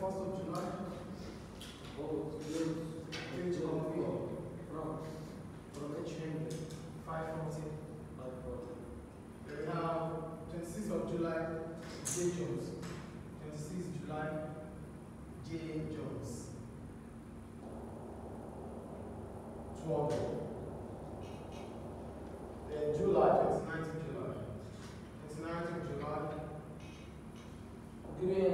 First of July, Oh, good. Huge company. From, from fourteen. Like what? We have twenty-sixth of July, J Jones. Twenty-sixth July, J Jones. Twelve. Then July, twenty-ninth of July. Twenty-ninth of July, Green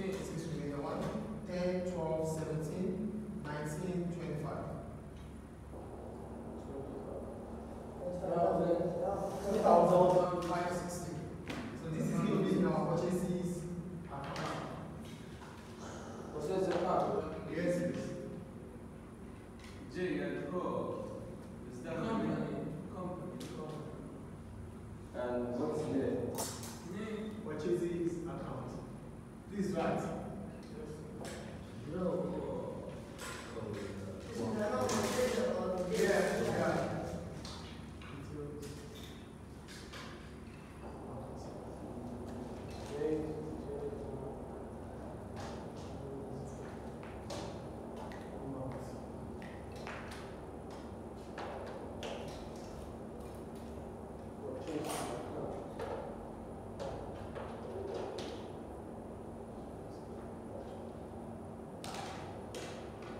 J and K is the company. Company. company. And what's the Name. What is his account? Please write. Yes. No.